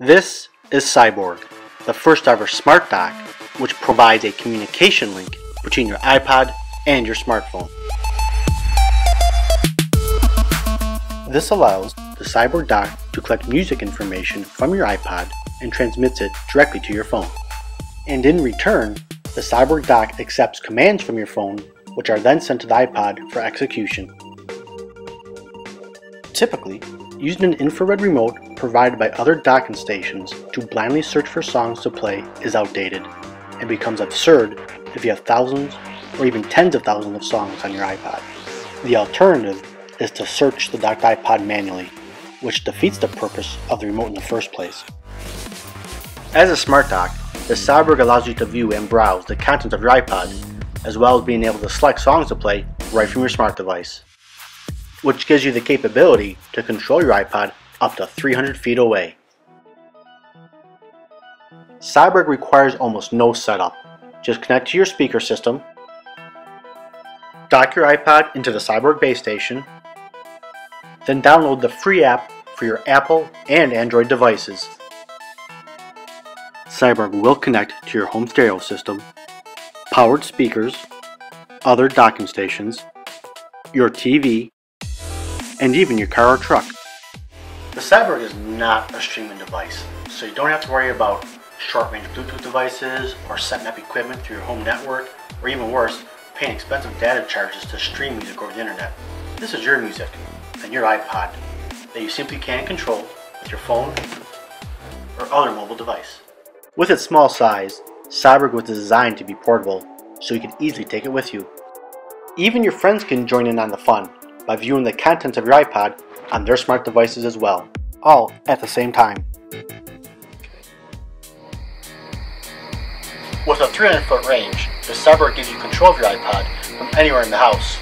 This is Cyborg, the first ever smart dock which provides a communication link between your iPod and your smartphone. This allows the Cyborg dock to collect music information from your iPod and transmits it directly to your phone. And in return, the Cyborg dock accepts commands from your phone which are then sent to the iPod for execution. Typically, using an infrared remote provided by other docking stations to blindly search for songs to play is outdated and becomes absurd if you have thousands or even tens of thousands of songs on your iPod. The alternative is to search the docked iPod manually, which defeats the purpose of the remote in the first place. As a smart dock, the Cyborg allows you to view and browse the contents of your iPod, as well as being able to select songs to play right from your smart device which gives you the capability to control your iPod up to 300 feet away. Cyborg requires almost no setup. Just connect to your speaker system, dock your iPod into the Cyborg base station, then download the free app for your Apple and Android devices. Cyborg will connect to your home stereo system, powered speakers, other docking stations, your TV, and even your car or truck. The Cyborg is not a streaming device, so you don't have to worry about short-range Bluetooth devices or setting up equipment through your home network, or even worse, paying expensive data charges to stream music over the internet. This is your music and your iPod that you simply can't control with your phone or other mobile device. With its small size, Cyborg was designed to be portable, so you can easily take it with you. Even your friends can join in on the fun by viewing the contents of your iPod on their smart devices as well, all at the same time. With a 300 foot range, the Cyborg gives you control of your iPod from anywhere in the house,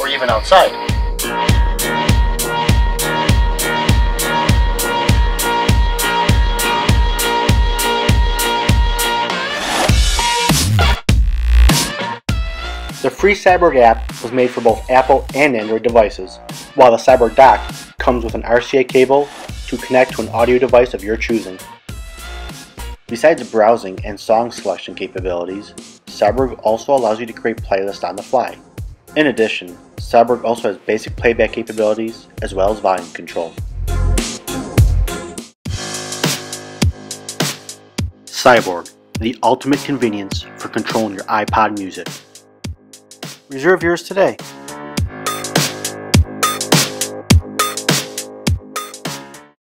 or even outside. The free Cyborg app was made for both Apple and Android devices, while the Cyborg dock comes with an RCA cable to connect to an audio device of your choosing. Besides browsing and song selection capabilities, Cyborg also allows you to create playlists on the fly. In addition, Cyborg also has basic playback capabilities as well as volume control. Cyborg, the ultimate convenience for controlling your iPod music. Reserve yours today.